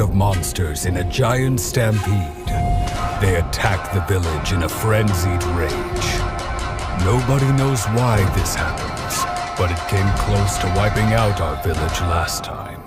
of monsters in a giant stampede. They attack the village in a frenzied rage. Nobody knows why this happens, but it came close to wiping out our village last time.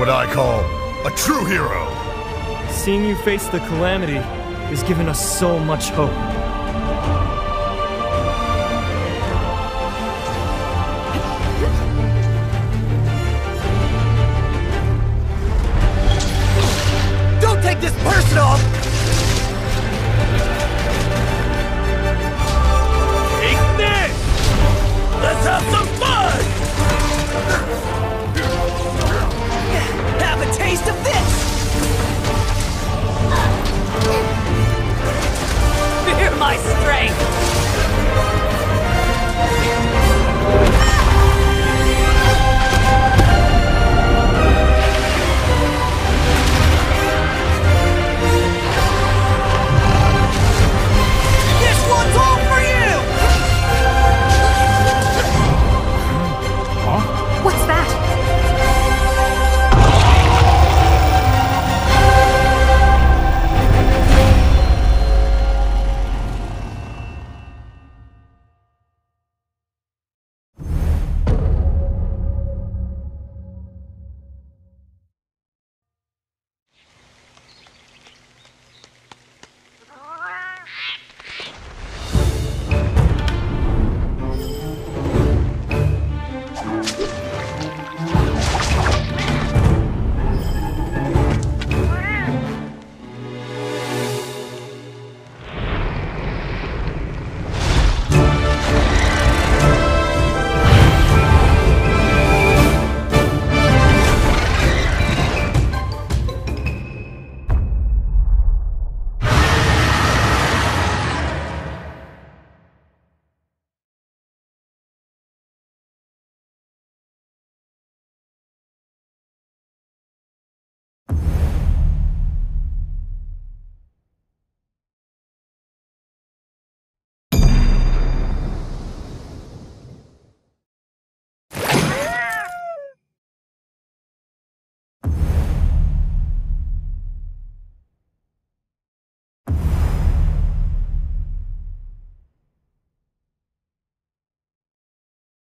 What I call a true hero. Seeing you face the calamity has given us so much hope.